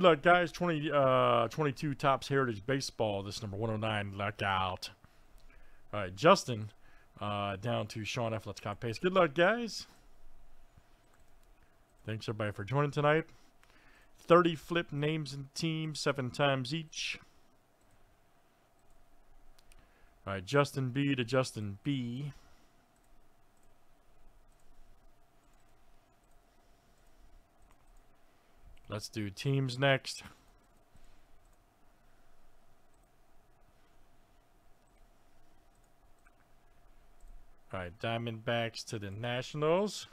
Good luck, guys. 20, uh, 22 Topps Heritage Baseball. This number 109. Luck out. All right, Justin, uh, down to Sean F. Let's copy paste. Good luck, guys. Thanks, everybody, for joining tonight. 30 flip names and teams, seven times each. All right, Justin B to Justin B. Let's do teams next. All right, Diamondbacks to the Nationals.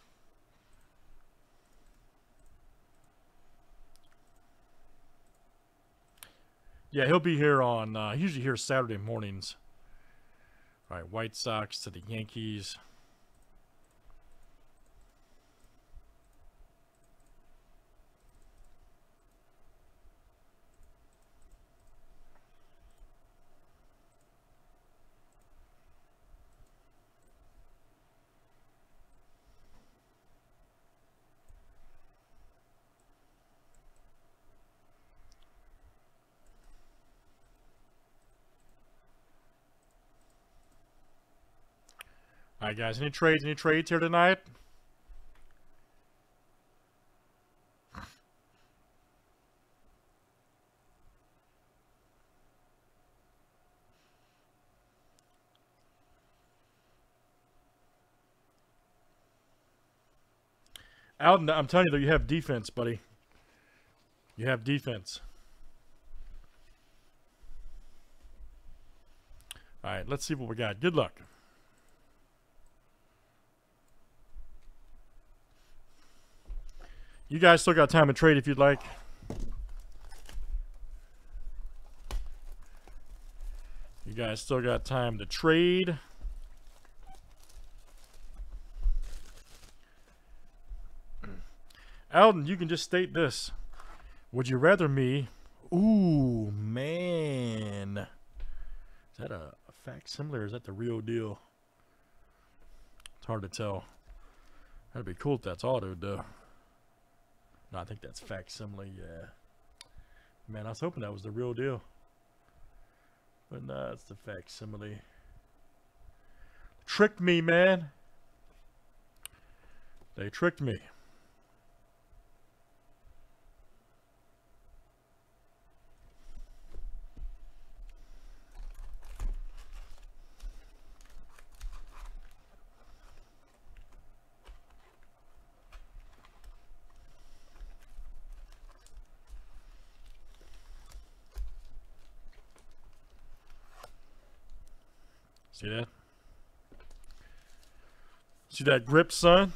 Yeah, he'll be here on, uh, usually here Saturday mornings. All right, White Sox to the Yankees. Guys. Any trades? Any trades here tonight? Alden, I'm telling you though, you have defense, buddy. You have defense. All right, let's see what we got. Good luck. You guys still got time to trade if you'd like. You guys still got time to trade. Alden, you can just state this. Would you rather me... Ooh, man. Is that a, a facsimile or is that the real deal? It's hard to tell. That'd be cool if that's auto, though. No, I think that's facsimile, yeah. Man, I was hoping that was the real deal. But nah, it's the facsimile. Tricked me, man. They tricked me. See that? See that grip, son?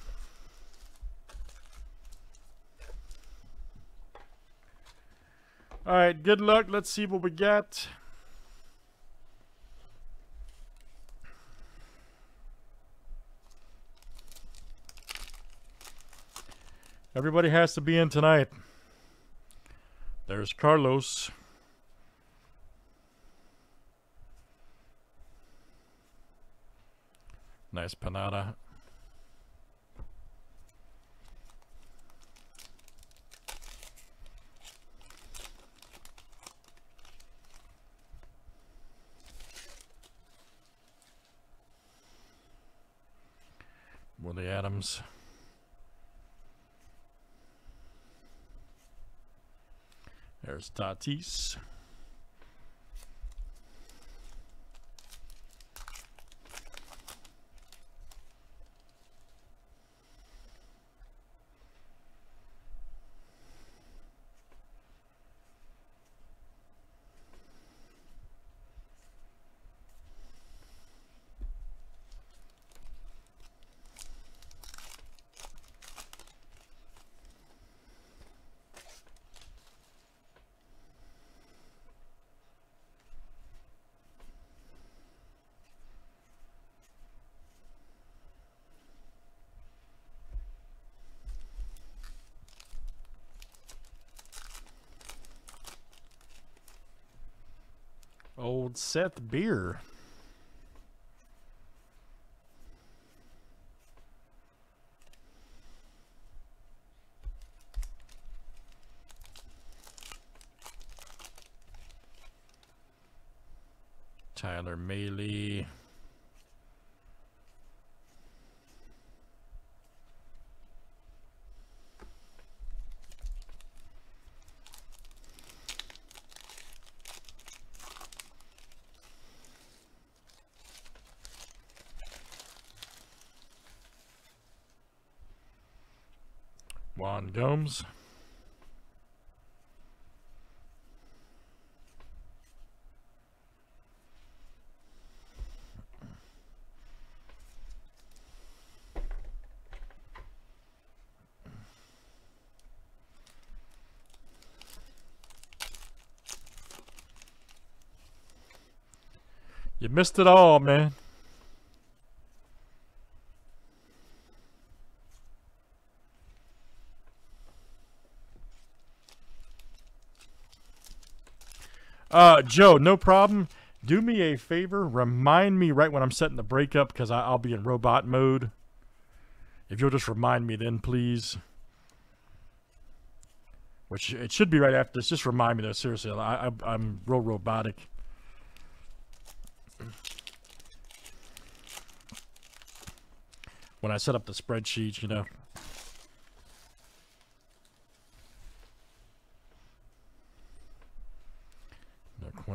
All right, good luck. Let's see what we got. Everybody has to be in tonight. There's Carlos. Nice panada. Willy Adames. There's Tatis. old Seth Beer. Tyler Mahle. Gomes. You missed it all, man. Uh, Joe, no problem. Do me a favor. Remind me right when I'm setting the break up because I'll be in robot mode. If you'll just remind me then, please. Which it should be right after this. Just remind me though. Seriously, I, I, I'm real robotic. When I set up the spreadsheet, you know.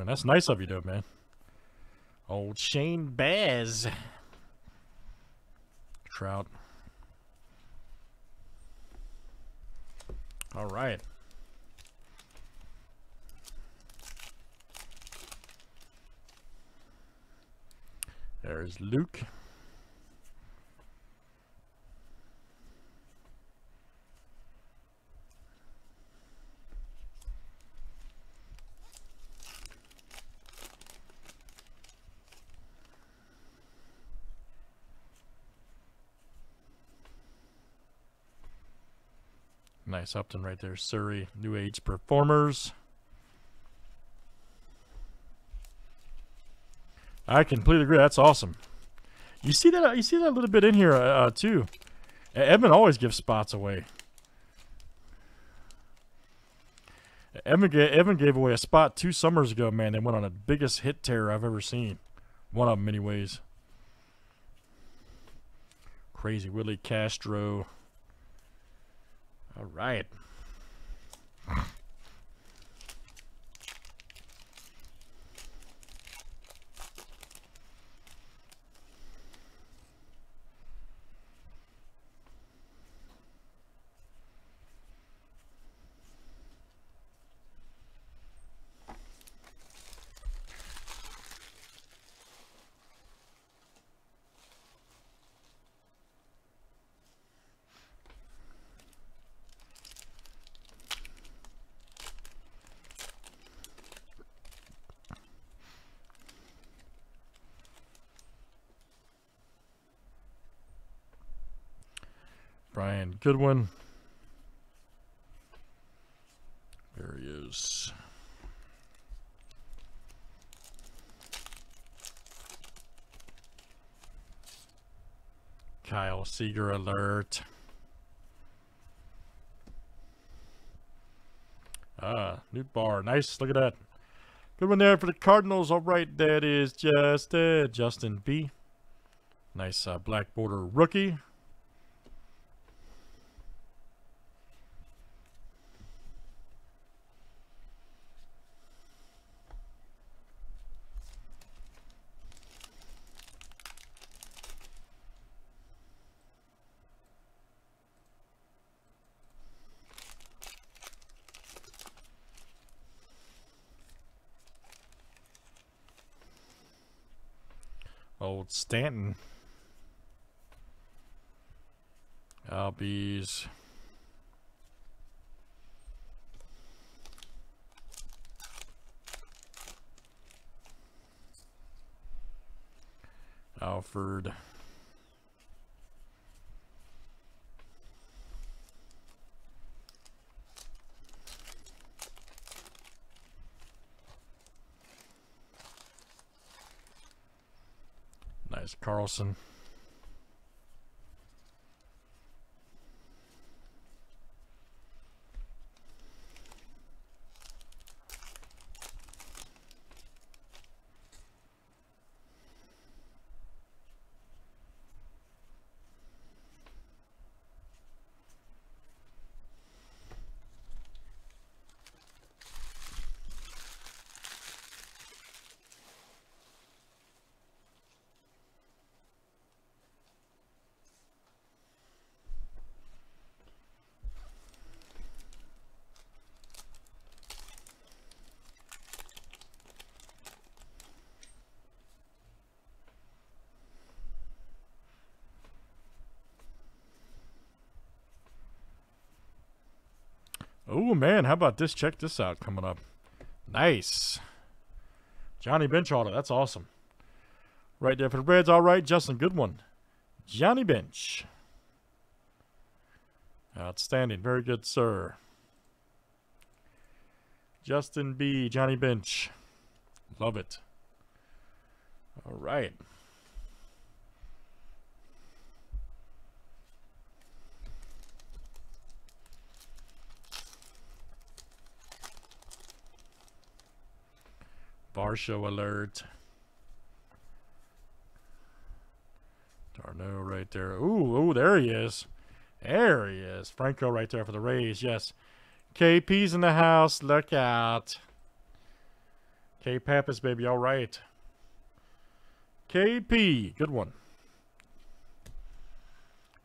Quinn. That's nice of you, though, man. Old Shane Baz. Trout. All right. There's Luke. Nice Upton right there. Surrey, New Age Performers. I completely agree. That's awesome. You see that? You see that a little bit in here uh, uh too. Evan always gives spots away. Evan, gave, Evan gave away a spot two summers ago, man. They went on the biggest hit tear I've ever seen. One of them, anyways. Crazy Willie Castro. All right. Brian Goodwin. There he is. Kyle Seager alert. Ah, new bar. Nice. Look at that. Good one there for the Cardinals. All right, that is just uh, Justin B. Nice uh, black border rookie. Old Stanton. Albies. Alford. Carlson. Oh man, how about this? Check this out coming up. Nice. Johnny Bench auto. That's awesome. Right there for the Reds. All right, Justin. Good one. Johnny Bench. Outstanding. Very good, sir. Justin B. Johnny Bench. Love it. All right. Varsho alert. Darno right there. Ooh, ooh, there he is. There he is. Franco right there for the Rays, yes. KP's in the house. Look out. K Pappas, baby. All right. KP. Good one.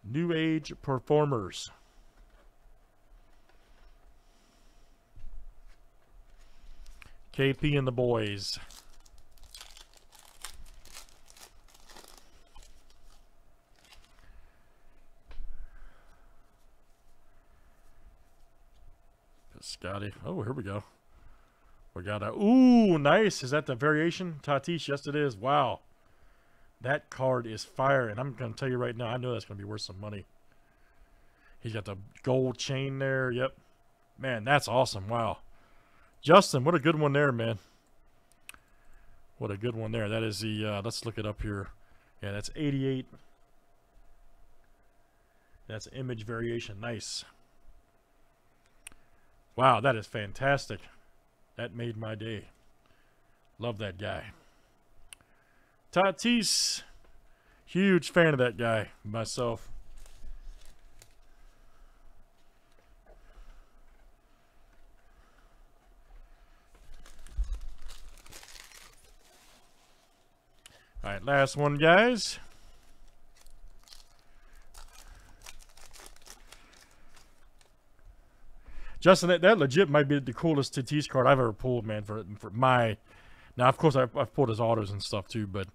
New Age Performers. KP and the boys. Scotty. Oh, here we go. We got a. Ooh, nice. Is that the variation? Tatis? Yes, it is. Wow. That card is fire. And I'm going to tell you right now, I know that's going to be worth some money. He's got the gold chain there. Yep. Man, that's awesome. Wow. Justin, what a good one there, man. What a good one there. That is the, uh, let's look it up here. Yeah, that's 88. That's image variation. Nice. Wow, that is fantastic. That made my day. Love that guy. Tatis. Huge fan of that guy, myself. All right, last one, guys. Justin, that, that legit might be the coolest Tatis card I've ever pulled, man. For for my, now of course I've, I've pulled his autos and stuff too, but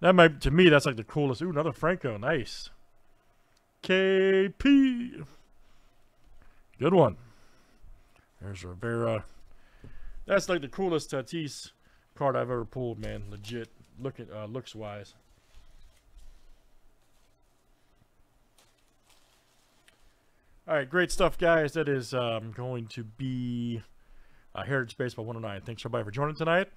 that might to me that's like the coolest. Ooh, another Franco, nice. KP, good one. There's Rivera. That's like the coolest Tatis card I've ever pulled, man. Legit, look at uh, looks wise. All right, great stuff, guys. That is um, going to be uh, Heritage Baseball 109. Thanks, everybody, for joining tonight.